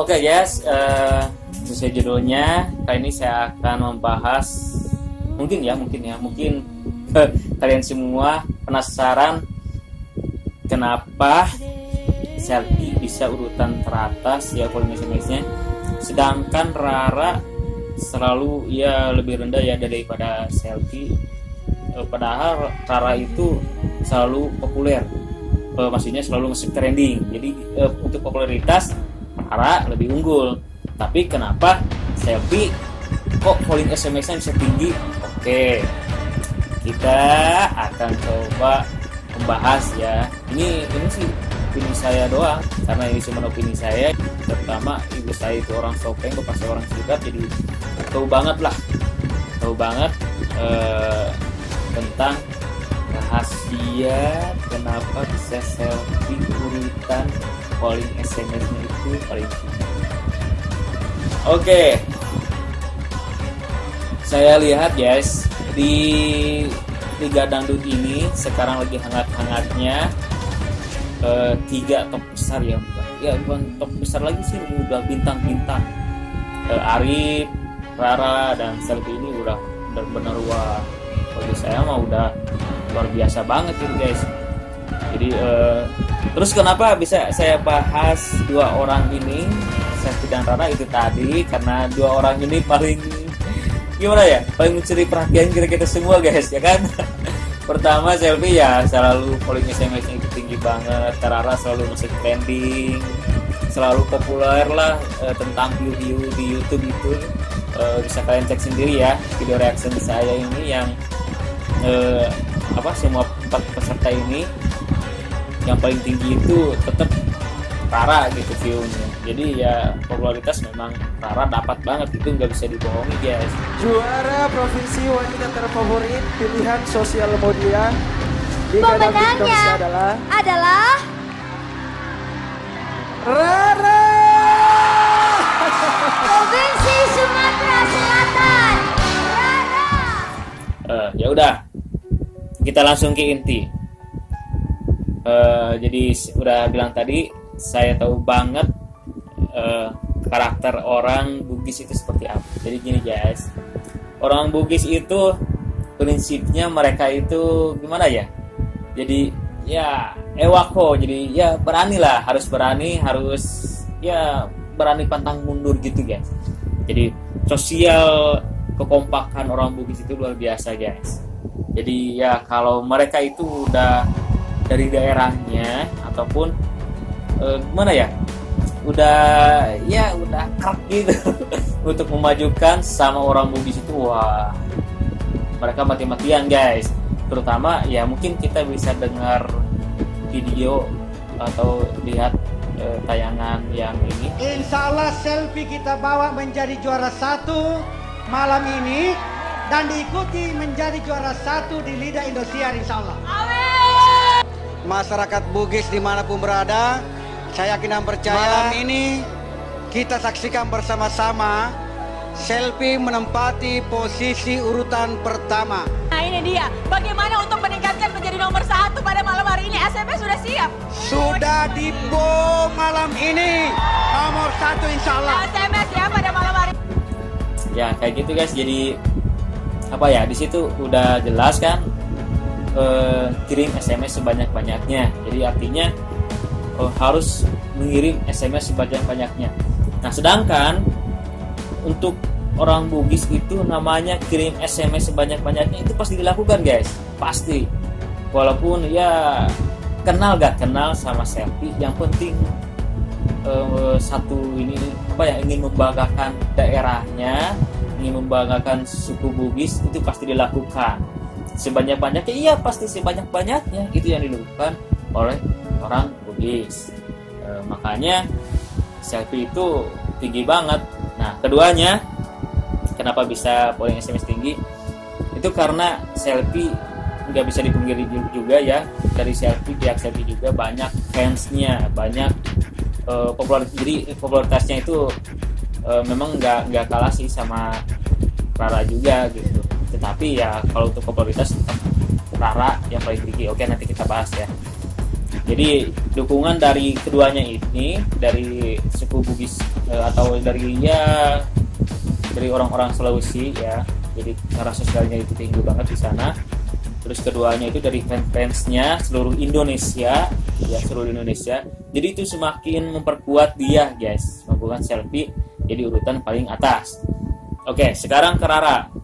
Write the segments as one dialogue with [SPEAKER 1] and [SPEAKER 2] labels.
[SPEAKER 1] Oke guys, uh, sesuai judulnya kali ini saya akan membahas mungkin ya mungkin ya mungkin kalian semua penasaran kenapa Selfie bisa urutan teratas ya misalnya sedangkan Rara selalu ya lebih rendah ya daripada Selfie uh, padahal Rara itu selalu populer. Uh, maksudnya selalu masuk trending. Jadi uh, untuk popularitas Rara lebih unggul. Tapi kenapa Selfie kok calling SMS-nya bisa tinggi? Oke kita akan coba membahas ya. Ini ini sih opini saya doang karena ini cuma opini saya. Terutama ibu saya itu orang Sopeng pasti orang Sidat jadi tahu banget lah. Tahu banget eh, tentang rahasia kenapa bisa selfie urutan calling SMS-nya itu paling. Oke, saya lihat guys di Liga Dangdut ini sekarang lagi hangat-hangatnya uh, tiga top besar ya ya bukan top besar lagi sih udah bintang-bintang. Uh, Arif, Rara dan Selvi ini udah benar-benar wah bagi saya mah udah luar biasa banget ini guys. Jadi uh, terus kenapa bisa saya bahas dua orang ini? Selvi dan Rara itu tadi karena dua orang ini paling gimana ya? Paling mencuri perhatian kita kita semua guys ya kan? Pertama selfie ya selalu polling SMS itu tinggi banget. Rara selalu masuk trending selalu populer lah e, tentang view-view di YouTube itu. E, bisa kalian cek sendiri ya video reaction saya ini yang e, apa semua empat peserta ini yang paling tinggi itu tetap Rara gitu viewnya. Jadi ya popularitas memang Rara dapat banget itu nggak bisa dibohongi guys.
[SPEAKER 2] Juara provinsi wanita terfavorit pilihan sosial media
[SPEAKER 3] pemenangnya adalah adalah
[SPEAKER 2] Rara!
[SPEAKER 3] Provinsi Sumatera Selatan. Rara.
[SPEAKER 1] Uh, ya udah. Kita langsung ke inti uh, jadi udah bilang tadi saya tahu banget uh, karakter orang Bugis itu seperti apa. Jadi gini guys, orang Bugis itu prinsipnya mereka itu gimana ya? Jadi ya ewako, jadi ya berani lah, harus berani, harus ya berani pantang mundur gitu guys. Jadi sosial kekompakan orang Bugis itu luar biasa guys. Jadi ya kalau mereka itu udah dari daerahnya ataupun uh, gimana ya? Udah ya udah kerak gitu. Untuk memajukan sama orang Bugis itu wah mereka mati-matian guys. Terutama ya mungkin kita bisa dengar video atau lihat uh, tayangan yang ini.
[SPEAKER 4] Insya Allah selfie kita bawa menjadi juara satu malam ini dan diikuti menjadi juara satu di Liga Indosiar Insya Allah. Masyarakat Bugis di mana pun berada, saya yakin dan percaya malam ini kita saksikan bersama-sama selfie menempati posisi urutan pertama.
[SPEAKER 5] Nah ini dia, bagaimana untuk meningkatkan menjadi nomor satu pada malam hari ini? SMS sudah siap?
[SPEAKER 4] Sudah di malam ini, nomor satu insya Allah.
[SPEAKER 5] SMS ya pada malam hari
[SPEAKER 1] Ya kayak gitu guys, jadi apa ya di situ udah jelas kan eh, kirim SMS sebanyak-banyaknya. Jadi artinya uh, harus mengirim SMS sebanyak-banyaknya. Nah, sedangkan untuk orang Bugis itu namanya kirim SMS sebanyak-banyaknya itu pasti dilakukan, guys. Pasti. Walaupun ya kenal gak kenal sama selfie, yang penting uh, satu ini apa ya ingin membanggakan daerahnya, ingin membanggakan suku Bugis itu pasti dilakukan. Sebanyak-banyaknya iya pasti sebanyak-banyaknya. Itu yang dilakukan oleh orang Bugis e, makanya selfie itu tinggi banget. Nah keduanya kenapa bisa polling SMS tinggi? Itu karena selfie nggak bisa dipungkiri juga ya. Dari selfie pihak selfie juga banyak fansnya banyak e, popular jadi popularitasnya itu e, memang nggak nggak kalah sih sama Rara juga gitu tetapi ya kalau untuk popularitas Rara yang paling tinggi. Oke nanti kita bahas ya. Jadi dukungan dari keduanya ini dari suku Bugis uh, atau dari ya dari orang-orang Sulawesi ya. Jadi cara sosialnya itu tinggi banget di sana. Terus keduanya itu dari fans-fansnya seluruh Indonesia ya seluruh Indonesia. Jadi itu semakin memperkuat dia guys. Membuat selfie jadi urutan paling atas. Oke sekarang ke Rara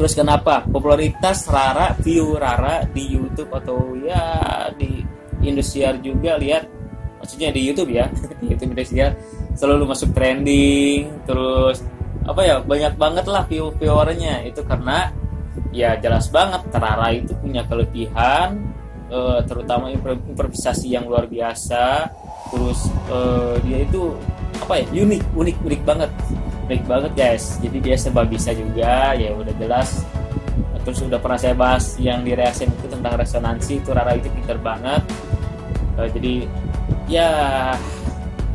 [SPEAKER 1] terus kenapa? Popularitas Rara view Rara di YouTube atau ya di Indosiar juga lihat. Maksudnya di YouTube ya di YouTube Indosiar. Selalu masuk trending terus apa ya banyak banget lah view viewernya itu karena ya jelas banget Rara itu punya kelebihan uh, terutama improvisasi yang luar biasa. Terus uh, dia itu apa ya unik unik unik banget unik banget guys. Jadi dia sebab bisa juga. Ya udah jelas. Terus udah pernah saya bahas yang di itu tentang resonansi itu Rara itu pinter banget. Uh, jadi ya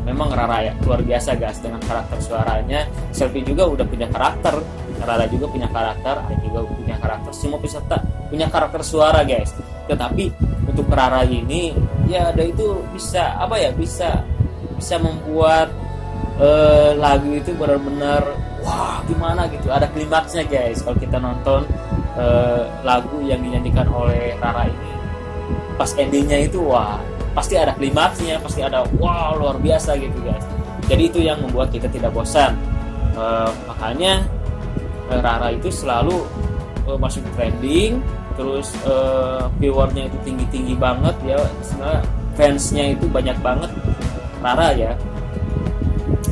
[SPEAKER 1] memang Rara ya luar biasa guys dengan karakter suaranya. Selfie juga udah punya karakter. Rara juga punya karakter Ada juga punya karakter. Semua peserta punya karakter suara guys. Tetapi untuk Rara ini ya ada itu bisa apa ya bisa bisa membuat uh, lagu itu benar-benar wah gimana gitu. Ada klimaksnya guys kalau kita nonton uh, lagu yang dinyanyikan oleh Rara ini. Pas endingnya itu wah pasti ada klimaksnya pasti ada wow luar biasa gitu guys. Jadi itu yang membuat kita tidak bosan. Uh, makanya Rara itu selalu masuk trending terus uh, viewernya itu tinggi tinggi banget ya. Sebenarnya fansnya itu banyak banget. Rara ya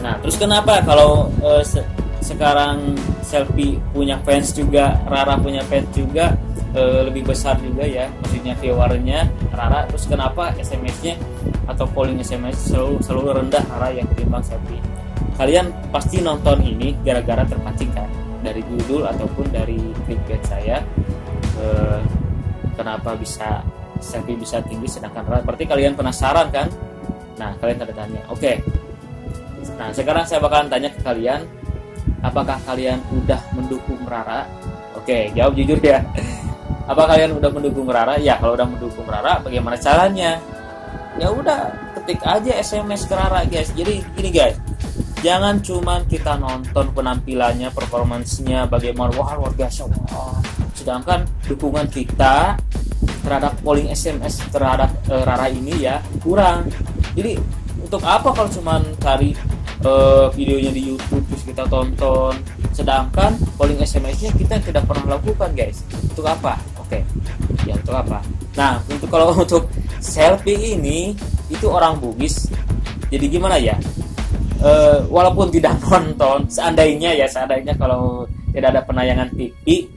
[SPEAKER 1] nah terus kenapa kalau uh, se sekarang selfie punya fans juga Rara punya fans juga uh, lebih besar juga ya maksudnya viewernya Rara terus kenapa SMS-nya atau polling SMS selalu selalu rendah Rara yang ketimbang Selfie? Kalian pasti nonton ini gara-gara terpancing kan dari judul ataupun dari clickbait saya uh, kenapa bisa Selfie bisa tinggi sedangkan Rara? Berarti kalian penasaran kan? Nah kalian tanda tanya. Oke okay. Nah sekarang saya bakalan tanya ke kalian apakah kalian udah mendukung Rara Oke, jawab jujur ya. Apa kalian udah mendukung Rara? Ya, kalau udah mendukung Rara, bagaimana caranya? Ya udah, ketik aja SMS ke Rara, guys. Jadi gini, guys. Jangan cuma kita nonton penampilannya, performansnya, bagaimana wah luar biasa, wah. Sedangkan dukungan kita terhadap polling SMS terhadap uh, Rara ini ya kurang. Jadi untuk apa kalau cuma cari uh, videonya di YouTube terus kita tonton. Sedangkan polling SMS-nya kita tidak pernah lakukan guys. Untuk apa? Oke. Ya untuk apa? Nah untuk kalau untuk selfie ini itu orang Bugis. Jadi gimana ya? E, walaupun tidak nonton seandainya ya seandainya kalau tidak ada penayangan TV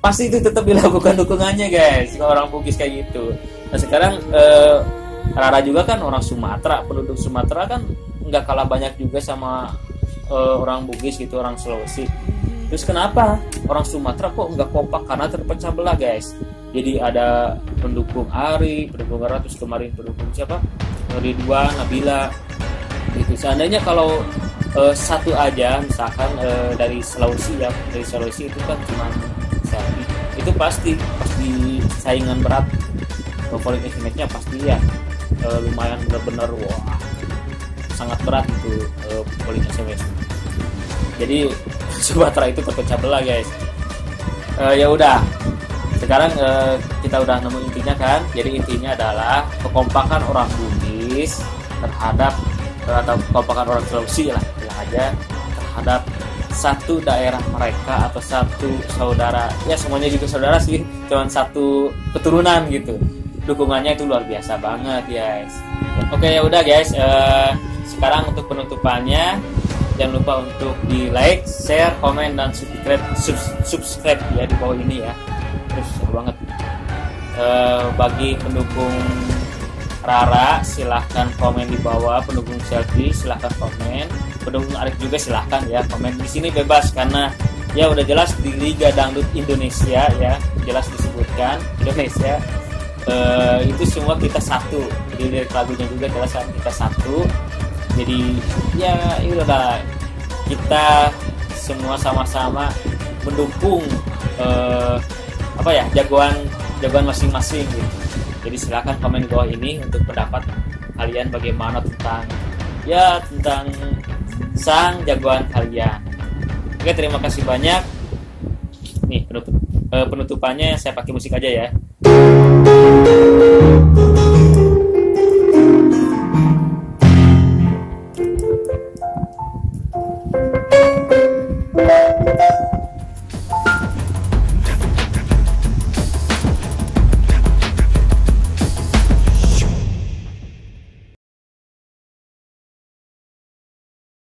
[SPEAKER 1] pasti itu tetap dilakukan dukungannya guys. Ke orang Bugis kayak gitu. Nah sekarang e, Rara juga kan orang Sumatera penduduk Sumatera kan nggak kalah banyak juga sama uh, orang Bugis gitu orang Sulawesi. Terus kenapa? Orang Sumatera kok nggak kompak? Karena terpecah belah guys. Jadi ada pendukung Ari pendukung Ratus kemarin pendukung siapa? Ridwan Nabila. Gitu. Seandainya kalau uh, satu aja misalkan uh, dari Sulawesi ya dari Sulawesi itu kan cuma Selfie itu pasti pasti saingan berat. Favorit estimate-nya pasti ya. Lumayan benar-benar wah sangat berat itu uh, polling SMS jadi Sumatera itu terpecah belah guys. Uh, ya udah. Sekarang uh, kita udah nemu intinya kan? Jadi intinya adalah kekompakan orang Bugis terhadap atau kekompakan orang Sulawesi lah bilang aja terhadap satu daerah mereka atau satu saudara. Ya semuanya juga saudara sih cuman satu keturunan gitu. Dukungannya itu luar biasa banget guys. Oke ya udah guys. Uh, sekarang untuk penutupannya jangan lupa untuk di like, share, komen dan subscribe sub, subscribe ya di bawah ini ya. Terus seru banget. E, bagi pendukung Rara silahkan komen di bawah. Pendukung selfie silahkan komen. Pendukung Arif juga silahkan ya komen. Di sini bebas karena ya udah jelas di Liga Dangdut Indonesia ya jelas disebutkan. Indonesia e, itu semua kita satu. Di lirik lagunya juga jelas kita satu jadi ya udah kita semua sama-sama mendukung eh, apa ya jagoan jagoan masing-masing gitu. Jadi silahkan komen di bawah ini untuk pendapat kalian bagaimana tentang ya tentang sang jagoan kalian. Oke terima kasih banyak. Nih penutup eh, penutupannya saya pakai musik aja ya